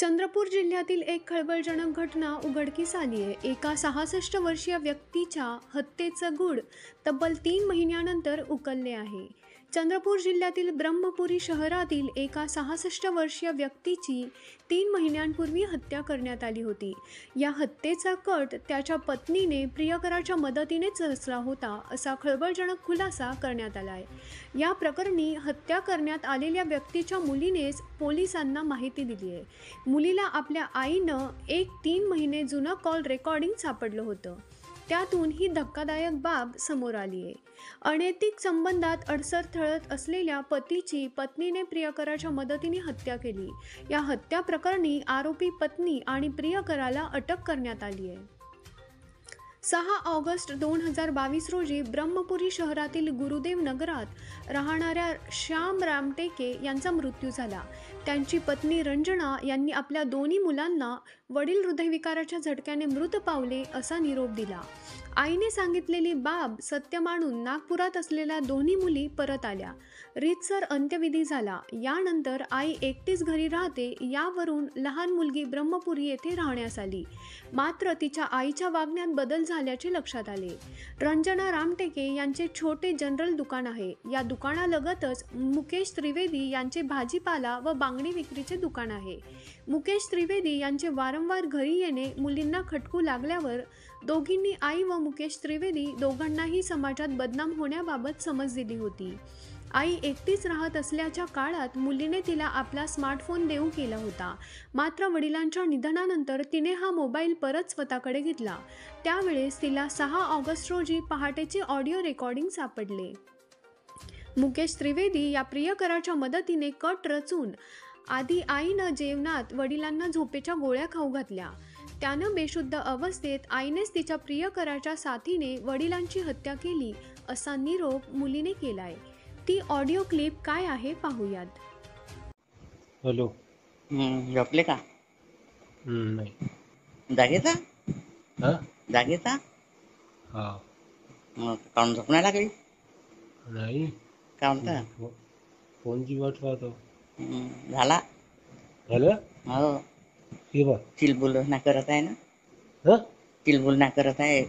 चंद्रपूर जिल्ह्यातील एक खळबळजनक घटना उघडकीस आली आहे. एका सहासष्ट वर्षीय व्यक्तीच्या हत्येचं गूढ तब्बल तीन महिन्यानंतर उकलले आहे. चंद्रपूर जिल्ह्यातील ब्रह्मपुरी शहरातील एका सहासष्ट वर्षीय व्यक्तीची तीन महिन्यांपूर्वी हत्या करण्यात आली होती. या हत्येचा कट त्याच्या पत्नीने प्रियकराच्या मदतीनेच रचला होता असा खळबळजनक खुलासा करण्यात आला आहे या प्रकरणी हत्या करण्यात आलेल्या व्यक्तीच्या मुलीनेच पोलिसांना माहिती दिली आहे. मुलीला आपल्या आईनं एक तीन महिने जुनं कॉल रेकॉर्डिंग सापडलं होतं. त्यातून ही धक्कादायक बाब समोर आली आहे अनैतिक संबंधात अडसर थळत असलेल्या पतीची पत्नीने प्रियकराच्या मदतीने हत्या केली. या हत्या प्रकरणी आरोपी पत्नी आणि प्रियकराला अटक करण्यात आली आहे सहा ऑगस्ट दोन हजार बावीस रोजी ब्रह्मपुरी शहरातील गुरुदेव नगरात राहणाऱ्या श्याम रामटेके यांचा मृत्यू झाला. त्यांची पत्नी रंजना यांनी आपल्या दोन्ही मुलांना वडील हृदयविकाराच्या झटक्याने मृत पावले असा निरोप दिला. आईने सांगितलेली बाब सत्य मानून नागपुरात असलेल्या दोन्ही मुली परत आल्या. रीतसर अंत्यविधी झाला. यानंतर आई एकटीच घरी राहते यावरून लहान मुलगी ब्रह्मपुरी येथे राहण्यास आली. मात्र तिच्या आईच्या वागण्यात बदल झाल्याचे लक्षात आले. रंजना रामटेके यांचे छोटे जनरल दुकान आहे. या दुकानालगतच मुकेश त्रिवेदी यांचे भाजीपाला व बांगडी विक्रीचे दुकान आहे. मुकेश त्रिवेदी यांचे वारंवार घरी येणे मुलींना खटकू लागल्यावर दोघींनी आई व मुकेश त्रिवेदी दोघांनाही समाजात बदनाम होण्याबाबत समज दिली होती. आई एकटीच राहत असल्याच्या काळात मुलीने तिला आपला स्मार्टफोन देऊ केला होता. मात्र वडिलांच्या निधनानंतर तिने हा मोबाईल परत स्वतःकडे घेतला. त्यावेळेस तिला सहा ऑगस्ट रोजी पहाटेचे ऑडिओ रेकॉर्डिंग सापडले. मुकेश त्रिवेदी या प्रियकराच्या मदतीने कट रचून आधी आईनं जेवणात वडिलांना झोपेच्या गोळ्या खाऊ घातल्या. त्यानं बेशुद्ध अवस्थेत आईनेच तिच्या प्रियकराच्या साथीने वडिलांची हत्या केली असा निरोप मुलीने केलाय. ती ऑडिओ क्लिप काय आहे पाहूयात. हॅलो. झोपले का? नाही. जागेचा? हा? जागेचा? हा. मग काऊन नाही लागली? नाही. काय म्हणता फो- फोनची वाट पाहतो. हम्म, झाला? झालं? हो. हे ना करत आहे ना? हा? चिलबुल ना करत आहे.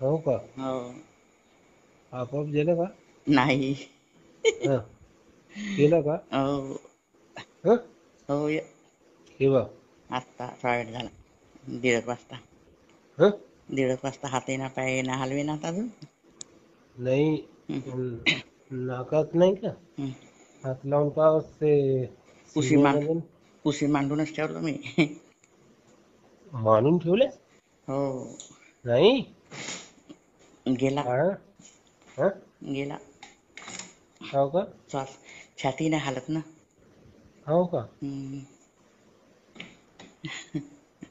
हो का? हो. आपोआप गेलं का? नाही. हा? केलं का? हो. हा? हो ये. हे आत्ता झाला. दीड एक वाजता. हा? दीड एक वाजता हात ना पाय ना हलवे ना अजून? नाही. हम्म. नाकात नाही का? हम्म. हात लावून का ते उशी मान उशी मांडूनच ठेवलं मी मानून ठेवले? हो. नाही? गेला. हा? हा? गेला. हो का? श्वास छाती नाही हालत ना. हो का? हम्म.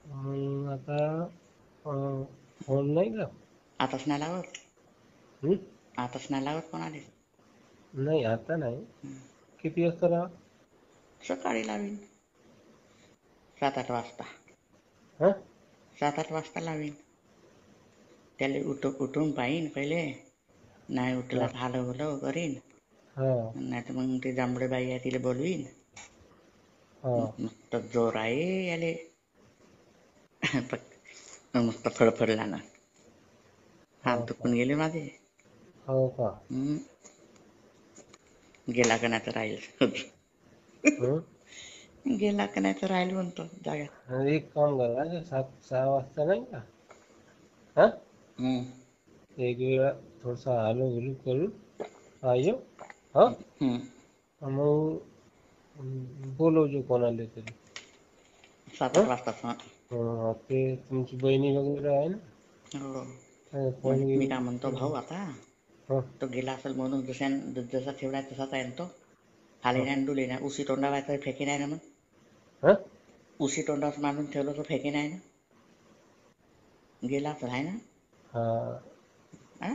मग आता अं, फोन नाही का? आताच नाही लावत? हं? आताच नाही लावत कोणाला? नाही आता नाही. किती वाजता राहा सकाळी लावीन. सात आठ वाजता हा सात आठ वाजता लावीन त्याला उठ उठून पाहीन पहिले नाही उठला तर हालव हुलव करीन हा नाही तर मग ते जांभळे बाई आहे तिला बोलवीन हा मस्त जोर आहे याले पट- मस्त फडफडला ना हात दुखून गेले माझे हो का हम्म. गेला का नाही तर राहील हं? गेला का नाही तर राहील म्हणतो जागा आणि एक काम करा सात सहा वाजता नाही का? हा? हम्म. एक वेळा थोडसा हालो गुलू करून आयो हा? हम्म. मग अं, बोलवજો कोणाला तरी. सात आठ वाजता हं, ते तुमची बहिणी वगैरे आहे ना? हो. मी काय म्हणतो भाऊ आता हं, तो गेला असेल म्हणून जसा ठेवलाय तसाच आहे ना तो. हाले नाही डुले नाही उशी तर फेके नाही ना मग. हं? उशी तोंडावर मांडून ठेवलं तर फेके नाही ना? गेला असेल आहे ना? हा. हा?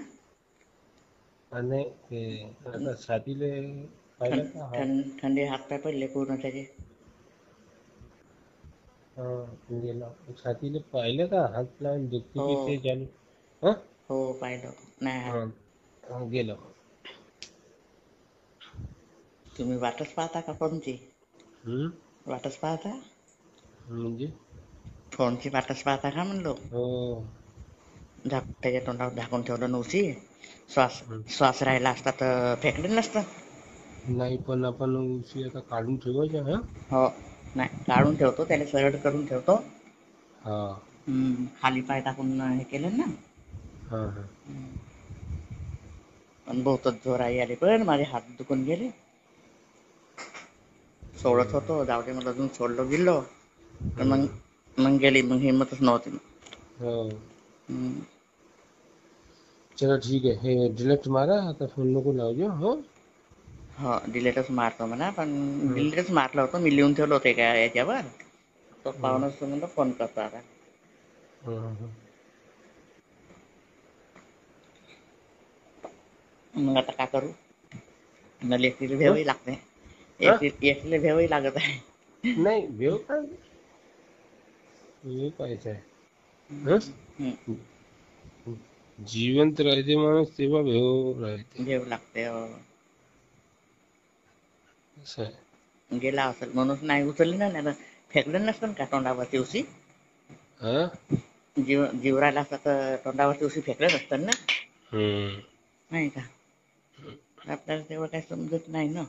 आणि ते आता छातीले पाहिलं का हा? थंड थंडी हातपाय पडले पूर्ण त्याचे हा, गेला छातीले पाहिलं का हात लावून दुखते हो. ते चालू हा? हो पाहिलं नाही हा, हा, गेलं। तुम्ही वाटच पाहता का हम्म? वाटच पाहता म्हणजे फोनची वाटच पाहता का म्हणलो हो झाक त्याच्या तोंडावर झाकून ठेवलं नव्हती श्वास. श्वास राहिला असता तर फेकलं नसतं नाही पण आपण उशी आता काढून ठेवायच्या हा हो नाही काढून ठेवतो त्याला सरळ करून ठेवतो हा हम्म, खाली पाय टाकून हे केलं ना हा हा पण बहुतच जोर आई आले पण माझे हात दुखून गेले सोडत होतो जाऊ दे मला अजून सोडलो गेलो तर मग मग गेली मग हिंमतच नव्हती हो. हम्म. चला ठीक आहे. हे डिलेक्ट मारा आता फोन नको लावજો हो? हो डिलेटच मारतो म्हणा पण डिलेटच मारलं होतं मी लिहून ठेवलं होतं एका याच्यावर. तो पाहूनच म्हणलं फोन करतो आता. मग आता काय करू? मला एकटीला भेवाही लागते. एकटीला भेवाही लागत आहे नाही भेव काय भेव पाहिजे हं? जिवंत राहते माणूस तेव्हा भेव राहते भेव लागते हो. गेला असेल म्हणून नाही उचलली ना नाही फेकलं नसतं का तोंडावरती उशी जीव जीव राहिला असता तर तोंडावरती उशी फेकलं नसतं ना हम्म नाही का आपल्याला तेवढं काही समजत नाही ना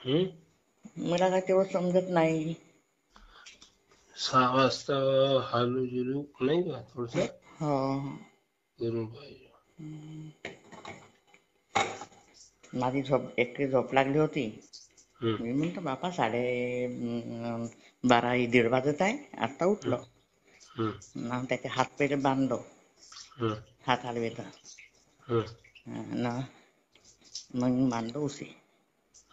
मला काय तेवढं समजत नाही। सहा वाजता हालू जुलू नाही का थोडस हो। करून पाहिजे माझी झोप एकटी झोप लागली होती। हम्म. मी म्हणतो बापा साडे अं, बारा दीड वाजत आहे आता उठलो। हम्म. मग त्याचे हात पहिले बांधलो हम्म. हात हलवे तर हम्म. न। मग बांधलो उशी हम्म. हं. असं केलं पहा.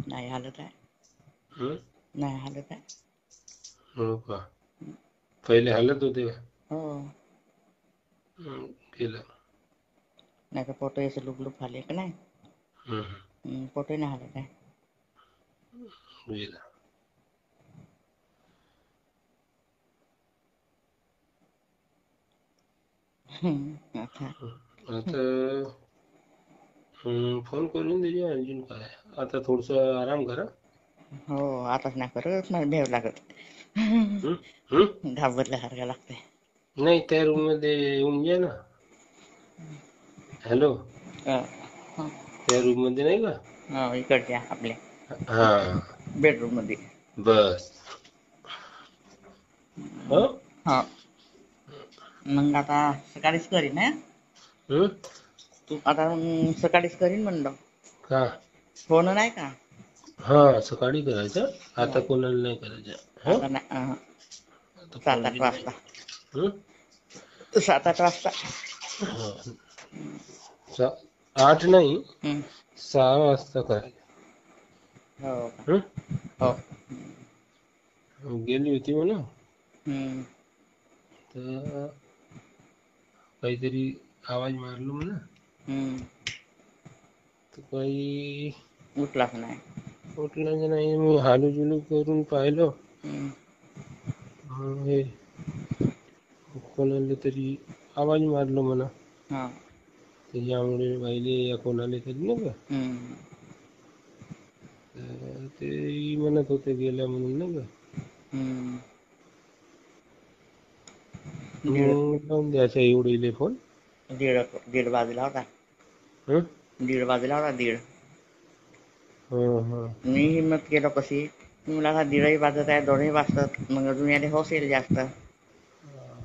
नाही हालत आहे. नाही हालत आहे हो का पहिले हालत होते का हो. केलं नाही तर पोट असं लुक लुक आले का नाही पोटही नाही हालत आहे आता आता हम्म, फ़ोन करून दिली अजून काय. आता थोडस आराम करा. हो आताच नाही करत मला भेव लागत. हम्म? हम्म? लागते नाही त्या रूम मध्ये येऊन घ्या ना. हॅलो त्या रूम मध्ये नाही का? हो, इकडच्या आपल्या हा. बेडरूम मध्ये. बस. हो? हो. मग आता सकाळीच करीन हं? तू आता मग सकाळीच करीन म्हणलं. का? फोन नाही का? हा सकाळी करायचं. आता कोणाला नाही करायचं. आता नाही अं, आता सात आठ कोणाला वाजता? सात आठ वाजता. हा. सा- आठ नाही हं, सहा वाजता करायचं. हो का? हो? गेली होती म्हणा हं, तर काहीतरी आवाज मारलो म्हणा. तर काही उठलाच नाही? उठलं नाही मी हालू जुलू करून पाहिलं. हं, मग हे कोणाला तरी आवाज मारलो म्हणा. हा. त्याच्यामुळे पहिले या कोणाला तरी नाही का? ते म्हणत होते गेल्या म्हणून नाही का? मग लावून द्यायचा एवढे फोन. दीड दीड वाजला होता. हं? दीड वाजला होता दीड. हं, हं. मी हिंमत केलं कशी? मला आता दीडही वाजत आहे दोनही वाजतात. मग अजून याने हौस येईल जास्त.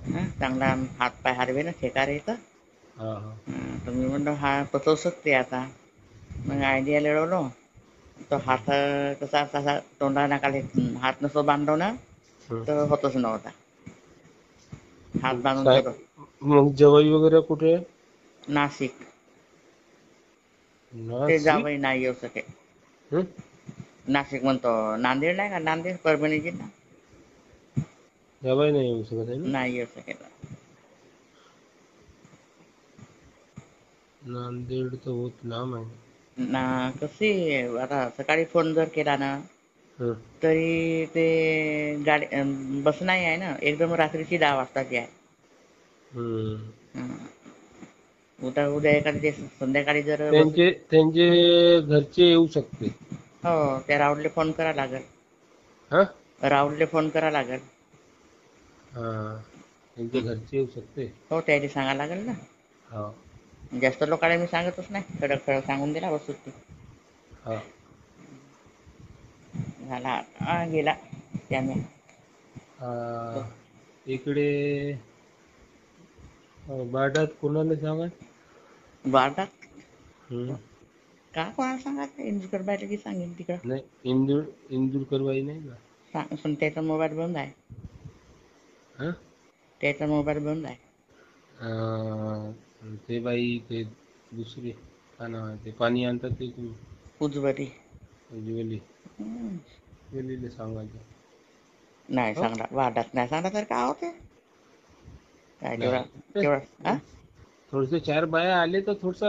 हं, चांगला हात पाय हरवे ना खेकार येतं. हा, हा. हं, तर मी म्हणलं हा पचवू शकते आता. मग आयडिया लढवलो. तो हात कसा कसा तोंडा नाकाले हात नसतो बांधलो ना हं. तर होतच नव्हता. हात बांधून काय मग जवाई वगैरे कुठे आहे? नाशिक ते नाशिक? जावई नाही येऊ हं? नाशिक म्हणतो नांदेड नाही का नांदेड परभणी जिल्हा जवाई नाही येऊ शकत आहे ना नाही येऊ शकेल नांदेड तर बहुत लांब आहे ना कशी आता सकाळी फोन जर केला ना. तरी ते गाडी बस नाही आहे ना. एकदम रात्रीची दहा वाजताची आहे. हं. उद्या उद्या एखाद्या दिवस संध्याकाळी जर त्यांचे त्यांचे घरचे येऊ शकते. हो त्या राहुलले फोन करा लागेल. हा? राहुलले फोन करा लागेल. हा. त्यांचे घरचे येऊ शकते. हो त्याला सांगा लागेल ना. हा. जास्त लोकांना मी सांगतच नाही. खडक खडक सांगून दिला बस सुट्टी. हा. झाला. आ, गेला. त्याने आ, इकडे बारडात कोणाला सांगा? बारडात? हम्म. का कोणाला सांगायचं इंदूरकर बायला की सांगेन तिकडं. नाही इंदूर इंदूरकरबाई नाही का? सांग पण त्याचा मोबाईल बंद आहे. हा? त्याचा मोबाईल बंद आहे. ते बाई ते दुसरी काय नाव आहे ते? पाणी आणतात ते तुम्ही? उजवरी. सांगायचं. नाही हो? सांगणार वादात नाही सांगणार तर काय होते काय तेवढा नाही. तेवढा? थोडसे चार बाया आले तर थोडस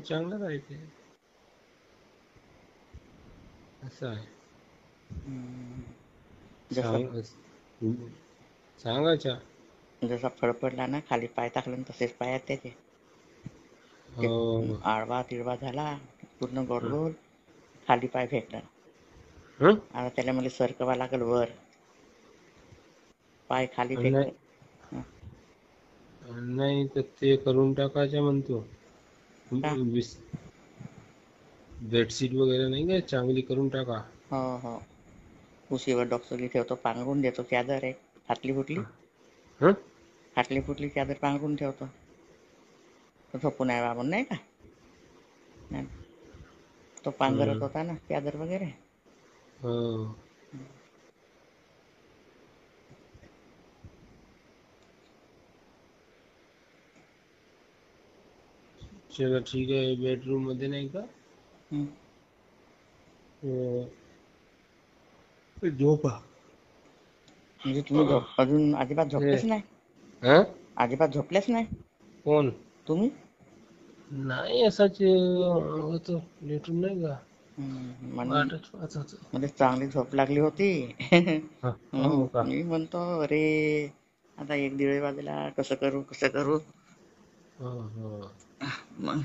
चांगलं राहते. असं आहे. सांगायच्या जसा फळ पडला ना खाली पाय टाकलं ना तसेच पाय आहेत त्याचे. ते हो. आडवा तिडवा झाला पूर्ण गोल खाली पाय फेकला हं? आता त्याला मला सरकवा लागेल वर. पाय खाली फेक नाही. तर ते करून टाकायचं म्हणतो. बेडशीट वगैरे नाही का? चांगली करून टाका. हो हो. उशीवर डॉक्टरली ठेवतो पांघरून देतो. चादर आहे. फाटली फुटली? हं? फाटली फुटली चादर पांघरून ठेवतो. तो झोपून आहे बाबून नाही का. तो पांघरत हम्म. होता ना चादर वगैरे हो चला ठीक आहे बेडरूम मध्ये नाही का. अं, झोपा। म्हणजे तुम्ही झोप अजून अजिबात झोपलेच नाही? हा? अजिबात झोपलेच नाही? कोण तुम्ही? नाही असाच होतो. लेटून नाही का? हम्म, म्हण- वाटच वाच होतं. म्हणजे चांगली झोप लागली होती. हा, हो मी म्हणतो अरे आता एक दीड वाजला कसं करू कसं करू? हो मग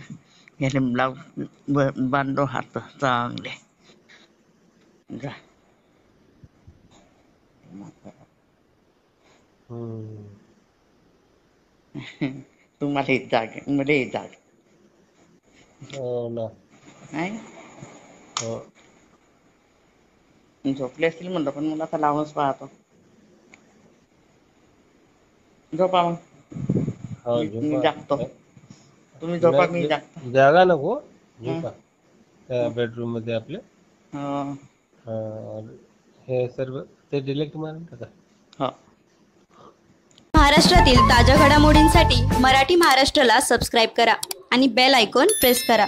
याले लाव ब- बांधो हात चांगले. जा. तुम्हाला जाग एक जाग. ना. नाही? हो. झोपले असतील म्हणलं पण मला आता लावूनच पाहतो. झोपा मग. हो मी-. जागतो. तुम्ही झोपा मी जागतो. जागा नको. झोपा. त्या बेडरूममध्ये आपल्या हो. हा, हे सर्व ते डिलेक्ट मारून टाका. हो. महाराष्ट्रातील ताज्या घडामोडींसाठी मराठी महाराष्ट्राला सबस्क्राईब करा. आणि बेल आयकॉन प्रेस करा.